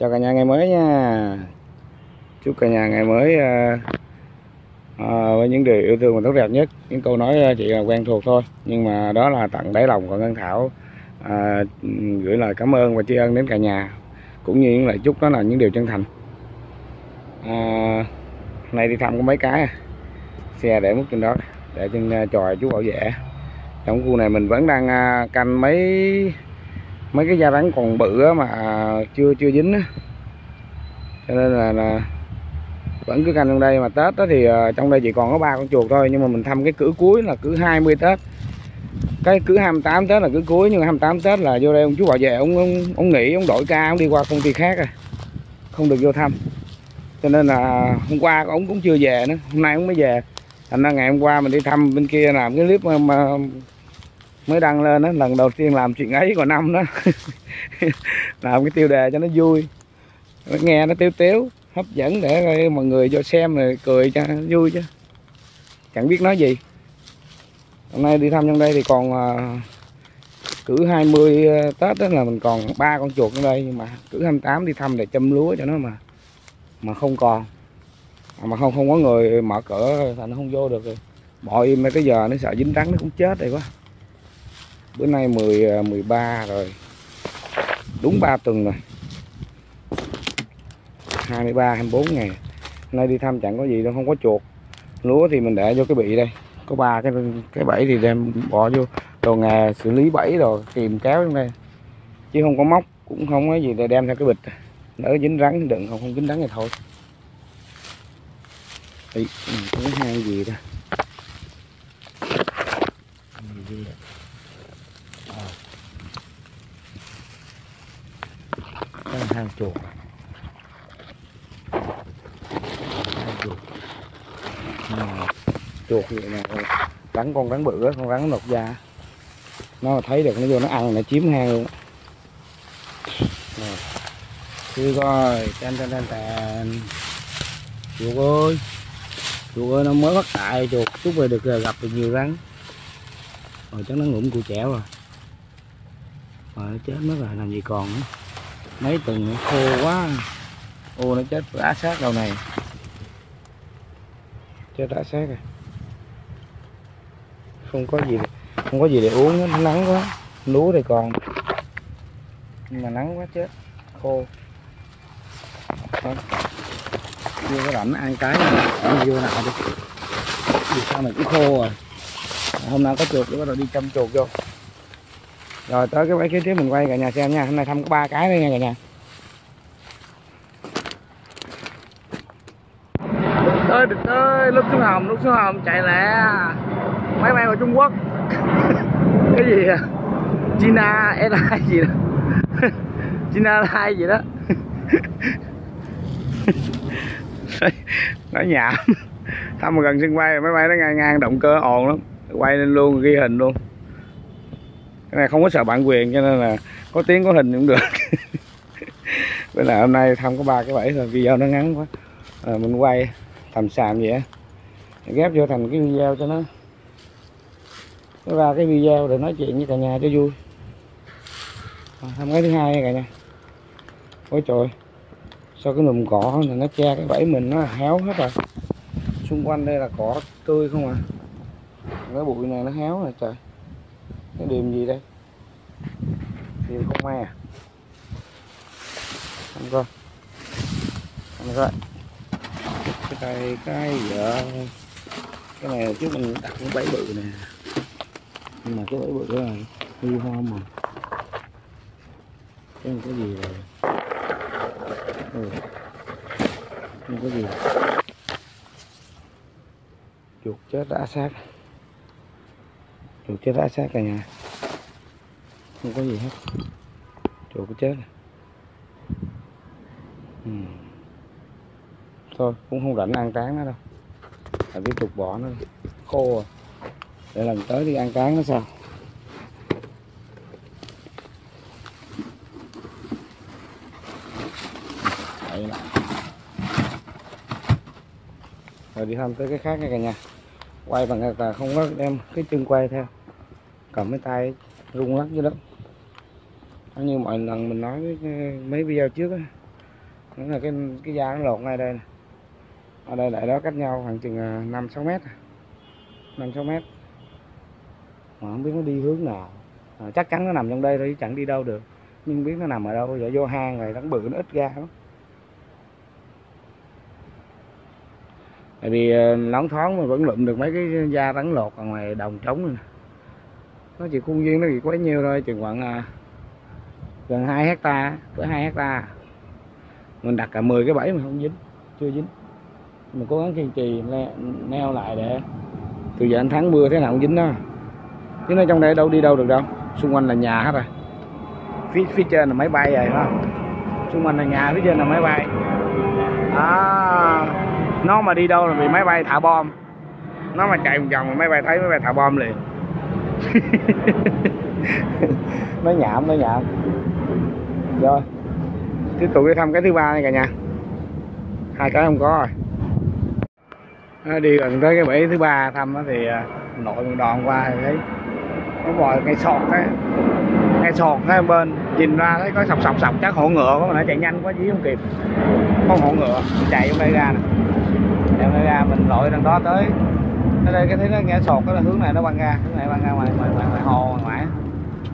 chào cả nhà ngày mới nha. Chúc cả nhà ngày mới à, à, với những điều yêu thương và tốt đẹp nhất. Những câu nói ờ, chỉ là quen thuộc thôi nhưng mà đó là tận đáy lòng của ngân thảo. À, gửi lời cảm ơn và tri ân đến cả nhà cũng như những lời chúc đó là những điều chân thành. À, nay đi thăm có mấy cái à. xe để mất trên đó để trên tròi chú bảo vệ. Trong khu này mình vẫn đang canh mấy mấy cái da rắn còn bự á mà chưa chưa dính á. Cho nên là, là vẫn cứ canh trong đây. Mà tết đó thì ờ, trong đây chỉ còn có ba con chuột thôi nhưng mà mình thăm cái cử cuối là cứ 20 tết. Cái cứ 28 tết là cứ cuối nhưng mà 28 tết là vô đây ông chú bảo vệ ông ông, ông nghỉ ông đổi ca ông đi qua công ty khác rồi không được vô thăm. Cho nên là hôm qua ông cũng chưa về nữa hôm nay ông mới về. Thành ra ngày hôm qua mình đi thăm bên kia làm cái clip mà, mà mới đăng lên đó lần đầu tiên làm chuyện ấy của năm đó. Làm cái tiêu đề cho nó vui. Nghe nó tiếu tiếu hấp dẫn để mọi người cho xem rồi cười cho vui chứ. Chẳng biết nói gì. Hôm nay đi thăm trong đây thì còn uh, cử 20 à, Tết đó là mình còn ba con chuột trong đây nhưng mà cử 28 đi thăm để chăm lúa cho nó mà mà không còn. À, mà không không có người mở cửa thành nó không vô được rồi. Bỏ im cái giờ nó sợ dính rắn nó cũng chết rồi quá bữa nay 10 13 à, rồi. Đúng 3 tuần rồi. 23 24 ngày. Nay đi thăm chẳng có gì đâu không có chuột. Lúa thì mình để vô cái bị đây. Có ba cái cái bẫy thì đem bỏ vô. Đồ nghề xử lý bẫy rồi tìm kéo trong đây. Chứ không có móc cũng không có gì để đem theo cái bịch. Đỡ dính rắn đừng không không dính rắn thì thôi. Ý, có cái hang gì đó cái hang chuột. Hang chuột. À, chuột. Vậy nè rắn con rắn bự á con rắn nọc da. Nó thấy được nó vô nó ăn nó chiếm hang luôn. Chưa coi, tan tan tan tan. Chuột ơi. Chuột ơi, nó mới bắt tại chuột Chút về được gặp được nhiều rắn. Rồi chắc nó ngủm cụ trẻ rồi. Rồi nó chết mất rồi, làm gì còn nữa. Mấy tuần khô quá. Ô nó chết rã sát đầu này. Chết rã sát rồi. Không có gì Không có gì để uống, nó nắng quá. Lúa thì còn. Nhưng mà nắng quá chết Khô. Đó. chưa có rảnh ăn cái này. Vô nào đi. Vì sao mà cũng khô rồi hôm nay có chuột nữa bắt đầu đi chăm chuột vô rồi, tới cái bãi kế tiếp mình quay cả nhà xem nha. Hôm nay thăm có ba cái đây nha cả nhà. Ơi được ơi, lúc xuống hồng lúc xuống hồng chạy lẹ. Máy bay vào trung quốc. Cái gì à? China airlines gì đó. China airlines gì đó. Nó nhảm. Thăm mà gần sân bay, máy bay nó ngang ngang, động cơ ồn lắm. Quay lên luôn, ghi hình luôn cái này không có sợ bản quyền cho nên là có tiếng có hình cũng được. Với là hôm nay thăm có ba cái bẫy rồi video nó ngắn quá. À, mình quay thầm sàm vậy ghép vô thành cái video cho nó. Nó ra cái video để nói chuyện với cả nhà cho vui. À, thăm cái thứ hai cả nhà. Ôi trời sau cái nùm cỏ này nó che cái bẫy mình nó héo hết rồi. Xung quanh đây là cỏ tươi không à. Cái bụi này nó héo rồi trời cái điểm gì đây? Điểm không may à? Không coi không coi cái cây cái vợ cái này trước mình đặt cái bẫy bự nè. Nhưng mà cái bẫy bự đó là hư hoa mà cái có gì rồi ừ. không có gì. Chuột chết đã sát chuột chết đã xác cả nhà. Không có gì hết. Chuột cũng chết à. ừ. thôi, cũng không rảnh ăn cán nó đâu. Tại vì chuột bỏ nó. Khô rồi để lần tới đi ăn cán nó sao? Đấy. Lại. rồi đi thăm tới cái khác nha cả nhà quay bằng là không có đem cái chân quay theo. Cầm cái tay rung lắc dữ đó như mọi lần mình nói với mấy video trước á. Nó là cái cái da nó lột ngay đây nè. ở đây lại đó cách nhau khoảng chừng à, năm sáu mét à. năm sáu mét. Mà không biết nó đi hướng nào. À, chắc chắn nó nằm trong đây thôi chứ chẳng đi đâu được. Nhưng biết nó nằm ở đâu giờ vô hang rồi nó bự nó ít ra lắm. Tại vì ờ, nóng thoáng mà vẫn lụm được mấy cái da rắn lột ở ngoài đồng trống này nó chỉ khuôn viên nó chỉ có nhiêu thôi chừng khoảng à, gần 2 hecta cỡ 2 hecta. Mình đặt cả 10 cái bẫy mà không dính chưa dính. Mình cố gắng kiên trì neo lại để từ giờ anh tháng mưa thế nào cũng dính đó. Chứ nó trong đây đâu đi đâu được đâu xung quanh là nhà hết rồi. Phía phía trên là máy bay rồi đó xung quanh là nhà phía trên là máy bay. À, nó mà đi đâu là bị máy bay thả bom. Nó mà chạy một vòng mà máy bay thấy máy bay thả bom liền. Nó nhảm nó nhảm. Rồi. Tiếp tục đi thăm cái thứ ba này cả nhà. Hai cái không có rồi. Nó đi gần tới cái bẫy thứ ba thăm thì à, nội một đòn qua thì thấy nó bò cây sọt á. Cây sọt hai bên nhìn ra thấy có sọc sọc sọc, chắc hổ ngựa có mà nó chạy nhanh quá chứ không kịp. Con hổ ngựa, chạy trong đây ra nè. đây ra mình lội đằng đó tới. Ở đây cái thấy nó nghe sột cái là hướng này nó băng ra hướng này băng ra ngoài ngoài ngoài, ngoài hồ ngoài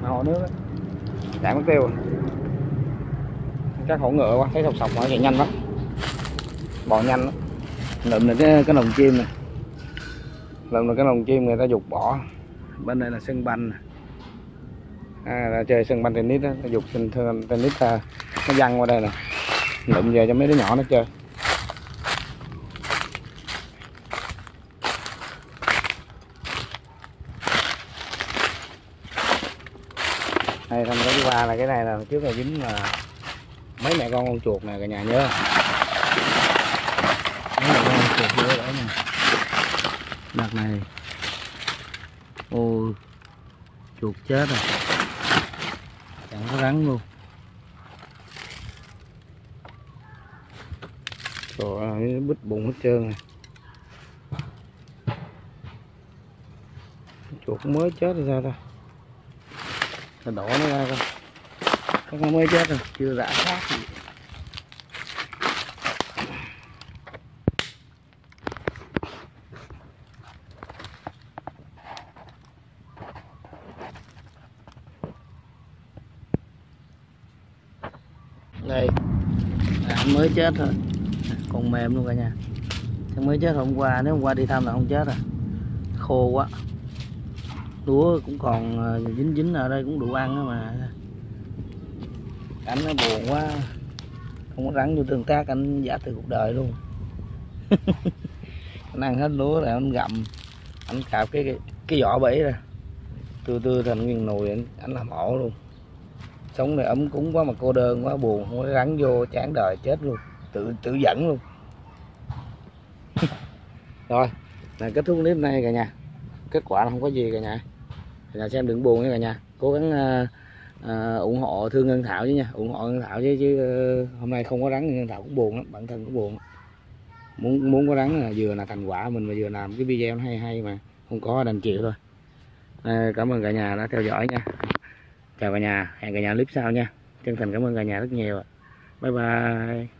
ngoài hồ nước chạy mất tiêu. Các hổ ngựa quá thấy sọc sọc nó chạy nhanh lắm. Bò nhanh lắm. Lượm được cái cái lồng chim này. Lượm được cái lồng chim người ta dục bỏ. Bên đây là sân banh à, là chơi sân banh tennis đó nó dục sân tennis à, nó văng qua đây nè. Lượm về cho mấy đứa nhỏ nó chơi. Đây thăm cái thứ ba là cái này là trước là dính là mấy mẹ con con chuột nè cả nhà nhớ. Mấy mẹ con con chuột vô đó nè đợt này. Ôi chuột chết rồi. Chẳng có rắn luôn. Trời ơi bít bụng hết trơn này, chuột mới chết rồi sao ta? Ta đỏ nó ra không có con mới chết rồi chưa rã xác gì. Đây à, mới chết thôi. Còn mềm luôn cả nhà. Mới chết hôm qua nếu hôm qua đi thăm là không chết rồi. Khô quá lúa cũng còn ờ, dính dính ở đây cũng đủ ăn đó mà. Anh nó buồn quá không có rắn vô tương tác anh giả từ cuộc đời luôn. Anh ăn hết lúa rồi anh gặm anh cạp cái cái, cái vỏ bẫy ra. Từ từ thành nguyên nồi anh, anh làm ổ luôn. Sống này ấm cúng quá mà cô đơn quá buồn không có rắn vô chán đời chết luôn. Tự tự dẫn luôn. Rồi là kết thúc clip này cả nhà. Kết quả là không có gì cả nhà cả nhà xem đừng buồn nha cả nhà. Cố gắng à, à, ủng hộ thương ngân thảo chứ nha. Ủng hộ ngân thảo chứ chứ ờ, hôm nay không có rắn ngân thảo cũng buồn lắm bản thân cũng buồn. Muốn muốn có rắn là vừa là thành quả mình mà vừa làm cái video nó hay hay mà không có đành chịu thôi. À, cảm ơn cả nhà đã theo dõi nha. Chào cả nhà hẹn cả nhà clip sau nha. Chân thành cảm ơn cả nhà rất nhiều bye bye.